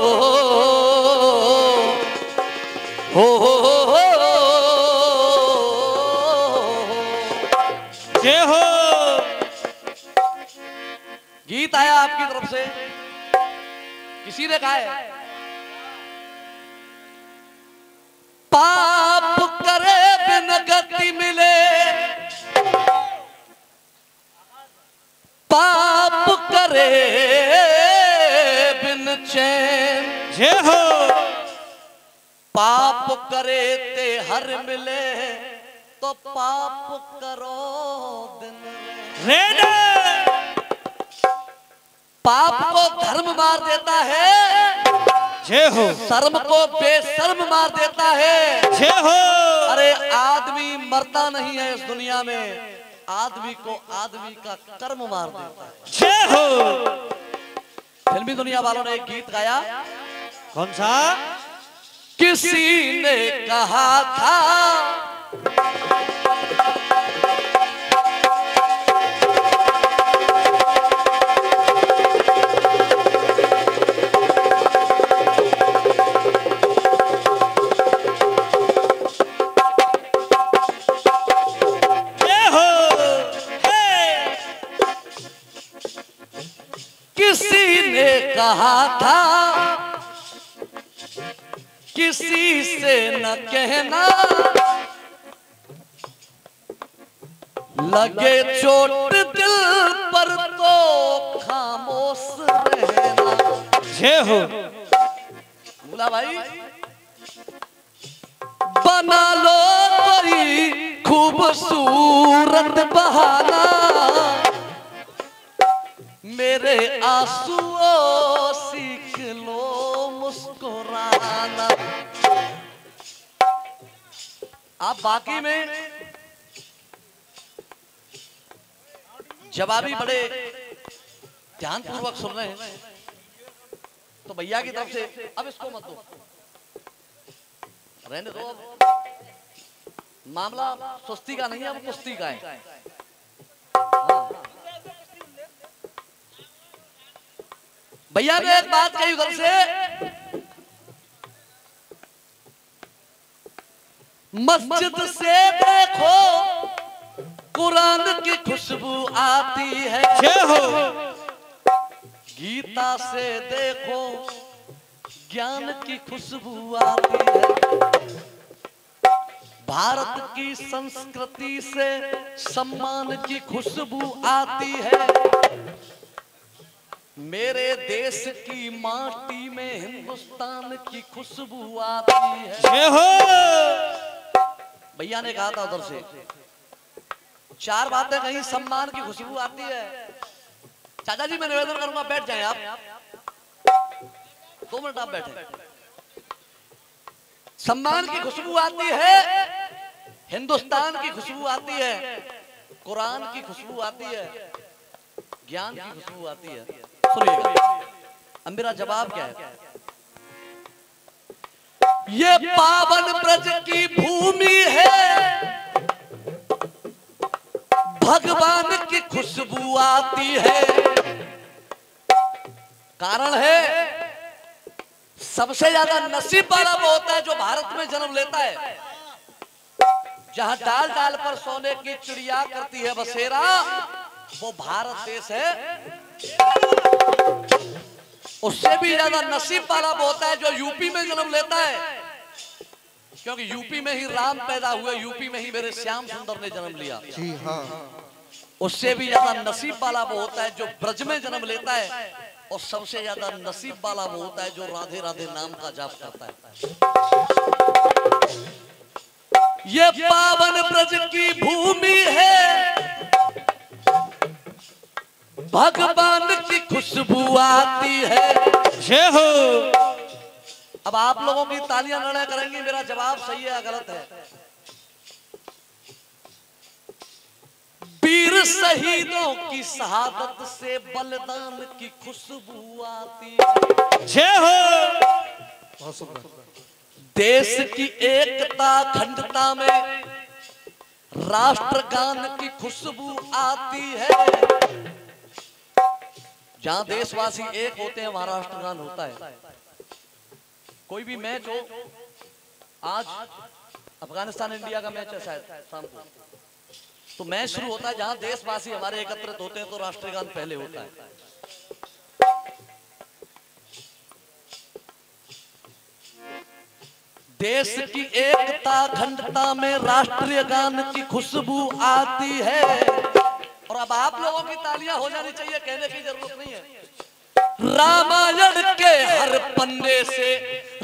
हो जय हो। गीत आया आपकी तरफ़ से। किसी ने कहा है? जय हो। पाप करे ते हर मिले तो पाप करो दिन रेड। पाप को धर्म मार देता है जय हो। शर्म को बेशर्म मार देता है। जय हो। अरे आदमी मरता नहीं है इस दुनिया में आदमी को आदमी का कर्म मार देता है। जय हो। फिल्मी दुनिया वालों ने एक गीत गाया कौन सा? किसी ने कहा था। जय किसी ने कहा था। किसी से न कहना। लगे चोट दिल पर तो खामोश रहना। जय हो। बोला भाई। बना लो कोई खूबसूरत बहाना। मेरे आंसुओं सीख लो। आप बाकी में जवाबी बड़े ध्यान पूर्वक सुन रहे हैं। तो भैया की तरफ़ से अब इसको मत दो। रहने दो मामला सुस्ती का नहीं है अब कुश्ती का है। हाँ। भैया ने एक बात कही उधर से। मस्जिद से देखो कुरान की खुशबू आती है। हो। गीता से देखो। ज्ञान की खुशबू आती है। भारत की संस्कृति से सम्मान की खुशबू आती है। मेरे देश की माटी में हिंदुस्तान की खुशबू आती है। हो। भैया ने कहा था उधर से। चार बातें कहीं सम्मान की खुशबू आती है। चाचा जी मैं निवेदन करूँगा बैठ जाएँ आप। दो मिनट आप बैठे। सम्मान की खुशबू आती है। हिंदुस्तान की खुशबू आती है। कुरान की खुशबू आती है। ज्ञान की खुशबू आती है। सुनिएगा। अब मेरा जवाब क्या है? ये पावन ब्रज की भूमि है। भगवान की खुशबू आती है। कारण है, सबसे ज़्यादा नसीब वाला वो होता है जो भारत में जन्म लेता है। जहाँ डाल डाल पर सोने की चिड़िया करती है बसेरा, वो भारत देश है। उससे भी ज़्यादा नसीब वाला वो होता है जो यूपी में जन्म लेता है। क्योंकि यूपी में ही राम पैदा हुए यूपी में ही मेरे श्याम सुंदर ने जन्म लिया। जी हाँ। उससे भी ज़्यादा नसीब वाला वो होता है जो ब्रज में जन्म लेता है और सबसे ज़्यादा नसीब वाला वो होता है जो राधे राधे नाम का जाप करता है। ये पावन ब्रज की भूमि है। भगवान की खुशबू आती है। जय हो। अब आप लोगों की तालियाँ निर्णय करेंगी, मेरा जवाब सही है या गलत है? वीर शहीदों की शहादत से बलिदान की खुशबू आती जय हो। देश की एकता अखंडता में राष्ट्रगान की खुशबू आती है। जहाँ देशवासी एक होते हैं, वहाँ राष्ट्रगान होता है। कोई भी मैच हो, आज अफ़गानिस्तान इंडिया का मैच है शायद, शाम को। तो मैच शुरू होता है जहाँ देशवासी हमारे एकत्रित होते हैं तो राष्ट्रीय गान पहले होता है। देश की एकता, अखंडता में राष्ट्रीय गान की खुशबू आती है। और अब आप लोगों की तालियाँ हो जानी चाहिए, कहने की ज़रूरत नहीं है। रामायण के हर पन्ने से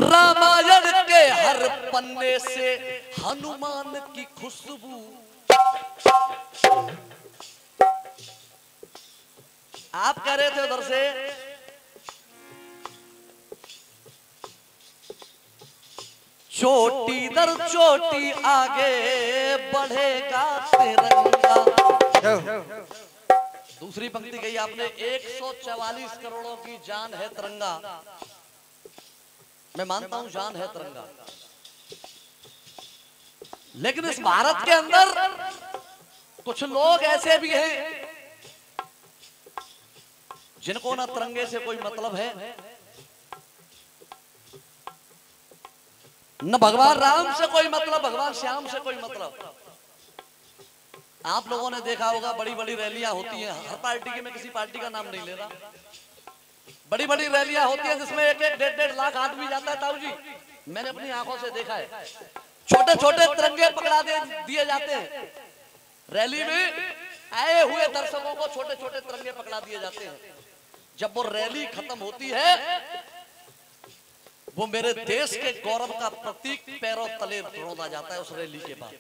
रामायण के हर पन्ने से हनुमान की खुशबू। आप कह रहे थे उधर से? चोटी दर चोटी आगे बढ़ेगा तिरंगा। दूसरी पंक्ति कही आपने 144 करोड़ों की जान है तिरंगा। मैं मानता हूँ जान है तिरंगा। लेकिन इस भारत के अंदर कुछ लोग ऐसे भी हैं जिनको ना तिरंगे से कोई मतलब है। न भगवान राम से कोई मतलब भगवान श्याम से कोई मतलब। आप लोगों ने देखा होगा बड़ी बड़ी रैलियाँ होती हैं हर पार्टी की मैं किसी पार्टी का नाम नहीं ले रहा। बड़ी बड़ी रैलियाँ होती है जिसमें एक एक डेढ़ डेढ़ लाख आदमी जाता है ताऊ जी। मैंने अपनी आँखों से देखा है। छोटे छोटे तिरंगे पकड़ा दे, दिए जाते हैं। रैली में आए हुए दर्शकों को छोटे छोटे तिरंगे पकड़ा दिए जाते हैं। जब वो रैली खत्म होती है, वो मेरे देश के गौरव का प्रतीक पैरों तले रोदा जाता है उस रैली के बाद।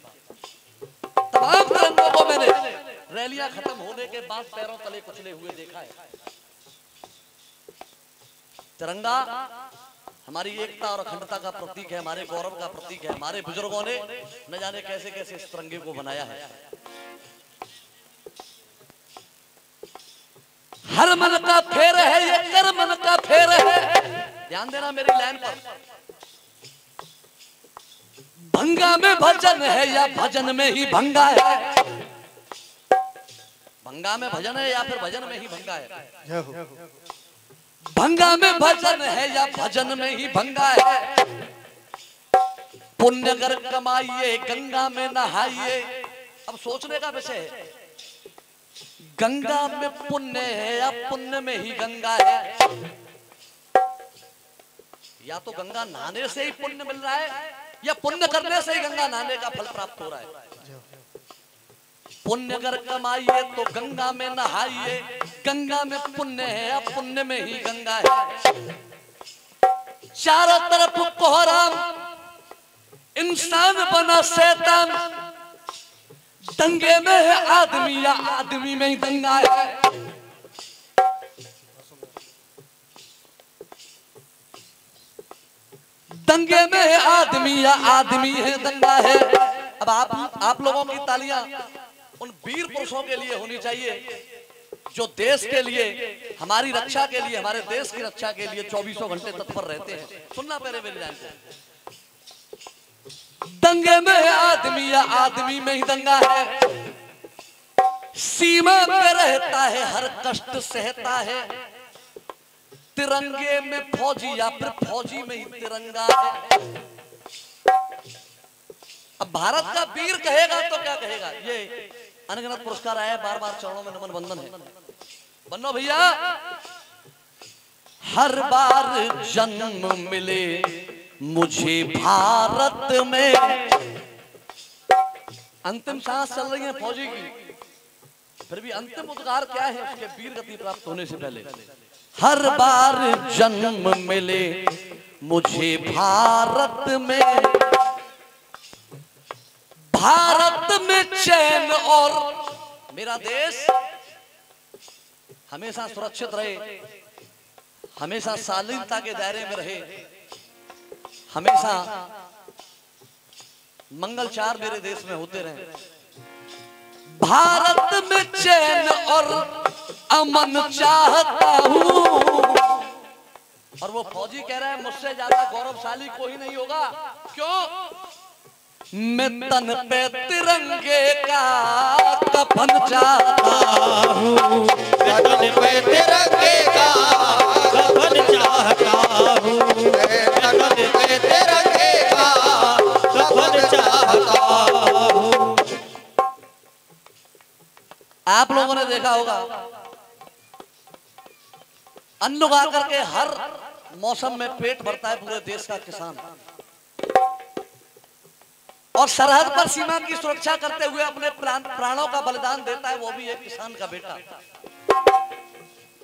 तमाम तिरंगों को मैंने रैलियाँ खत्म होने के बाद पैरों तले कुचले हुए देखा है। तिरंगा हमारी एकता और अखंडता का प्रतीक है, हमारे गौरव का प्रतीक है, हमारे बुज़ुर्गों ने न जाने कैसे कैसे इस तिरंगे को बनाया है। हर मन का फेर है, ये कर मन का फेर है। ध्यान देना मेरी लाइन पर। भंगा में भजन है या भजन में ही भंगा है? भंगा में भजन है या फिर भजन में ही भंगा है। भंगा में भजन है या भजन में ही भंगा है? पुण्य कर कमाइए, गंगा में नहाइए। अब सोचने का विषय है। गंगा में पुण्य है या पुण्य में ही गंगा है? या तो गंगा नहाने से ही पुण्य मिल रहा है या पुण्य करने से ही गंगा नहाने का फल प्राप्त हो रहा है? पुण्य अगर कमाइए तो गंगा में नहाइए। गंगा में पुण्य है या पुण्य में ही गंगा है। चारों तरफ़ कोहराम, इंसान बना शैतान। दंगे में है आदमी, या आदमी में ही दंगा है। दंगे में है आदमी, या आदमी है दंगा है। अब आप आप लोगों की तालियाँ उन वीर पुरुषों के लिए होनी चाहिए, जो देश के लिए, हमारी रक्षा के लिए, हमारे देश की रक्षा के लिए चौबीसों घंटे तत्पर रहते हैं। सुनना पहले मेरी को। दंगे में आदमी या आदमी में ही दंगा है। सीमा में रहता है, हर कष्ट सहता है। तिरंगे में फौजी या फिर फौजी में ही तिरंगा है। अब भारत का वीर कहेगा तो क्या कहेगा? ये अनगिनत पुरस्कार आया बार बार चरणों में नमन बंधन है। बन्नो भैया, हर बार जन्म मिले मुझे भारत में। अंतिम सांस चल रही है फौजी की। फिर भी अंतिम उद्गार क्या है उसके वीर गति प्राप्त होने से पहले? हर बार जन्म मिले मुझे भारत में। भारत में चैन और मेरा देश हमेशा सुरक्षित रहे हमेशा शालीनता के दायरे में रहे हमेशा मंगलचार मेरे देश में होते रहे। भारत में चैन और अमन चाहता हूँ। और वो फौजी कह रहा है मुझसे ज़्यादा गौरवशाली कोई नहीं होगा। क्यों? मैं तन पे तिरंगे का कफन चाहता हूँ। तन पे तिरंगे का कफन चाहता हूँ। तिरंगे का कफन चाहता हूँ। आप लोगों ने देखा होगा अन्न उगा करके हर मौसम में पेट भरता है पूरे देश का किसान। और सरहद पर सीमा की सुरक्षा करते हुए अपने प्राण- प्राणों का बलिदान देता है, वो भी एक किसान का बेटा।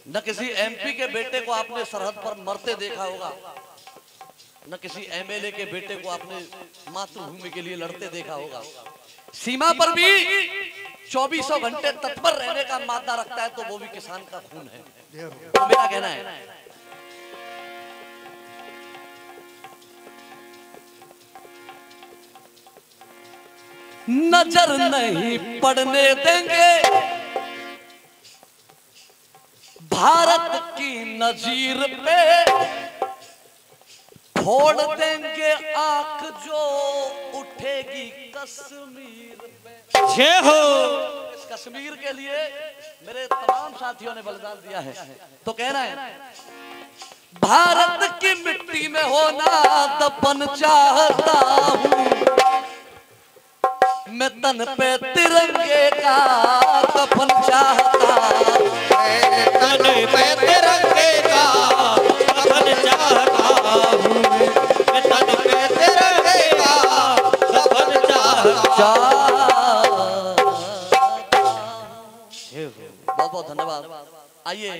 न किसी एमपी के बेटे को आपने सरहद पर मरते देखा होगा। न किसी एमएलए के बेटे को आपने मातृभूमि के लिए लड़ते देखा होगा। सीमा पर भी चौबीसों घंटे तत्पर रहने का मादा रखता है तो वो भी किसान का खून है। तो मेरा कहना है नज़र नहीं पड़ने देंगे। भारत की नजीर पे फोड़ देंगे आँख जो उठेगी कश्मीर पे। जय हो। इस कश्मीर के लिए मेरे तमाम साथियों ने बलिदान दिया है। तो कह कहना है भारत की मिट्टी में होना दफन चाहता हूँ। मैं तन पे तिरंगे का दफन चाहता तन पे तिरंगे का दफन चाहता हूँ। मैं तन पे तिरंगे का दफन चाहता बहुत बहुत धन्यवाद। आइए।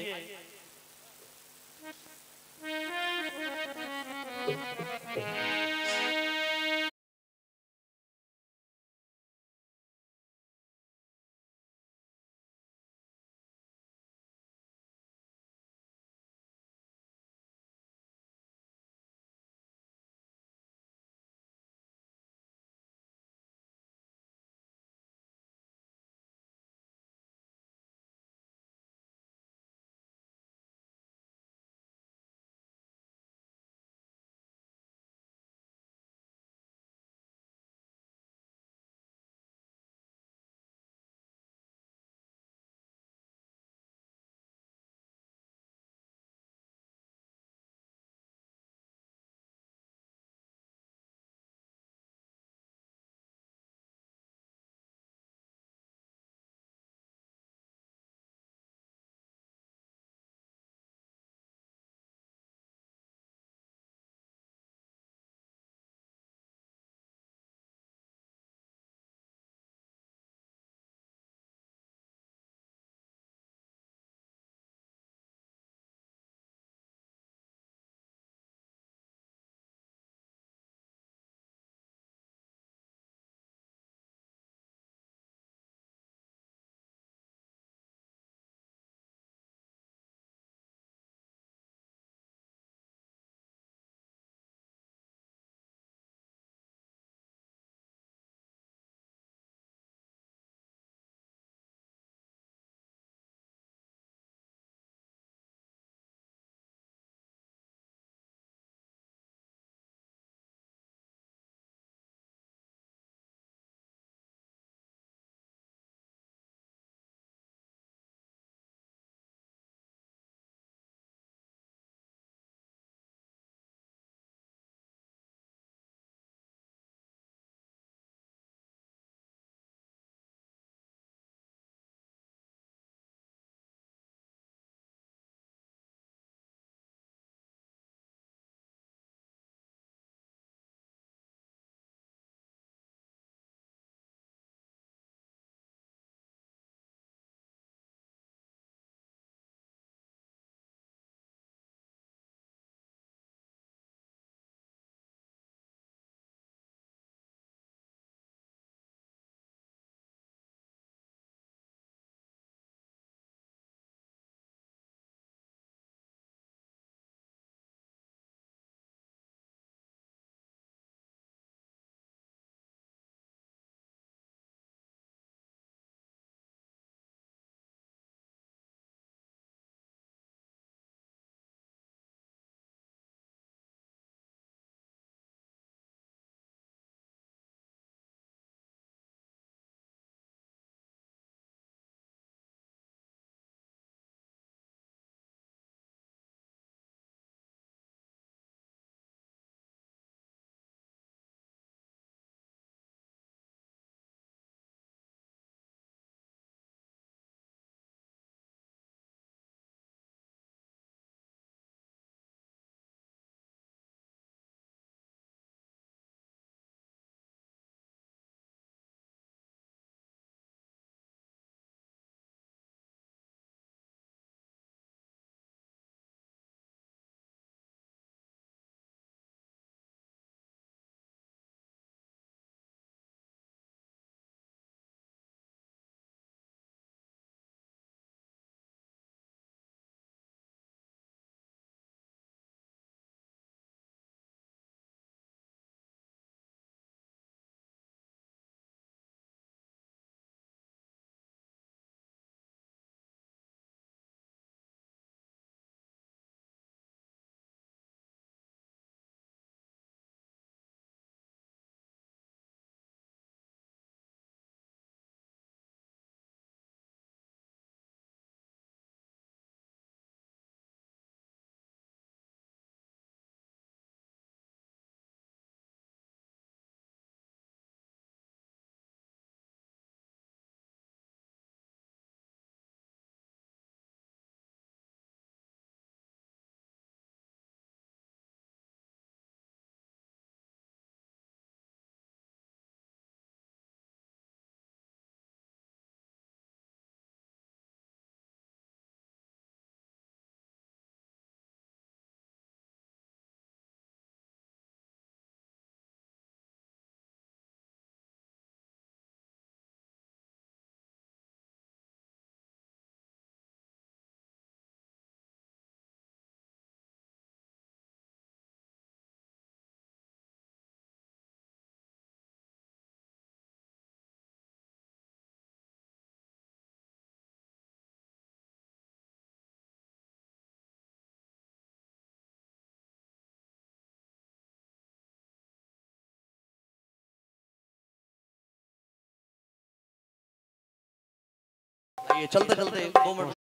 चलते चलते दो मिनट।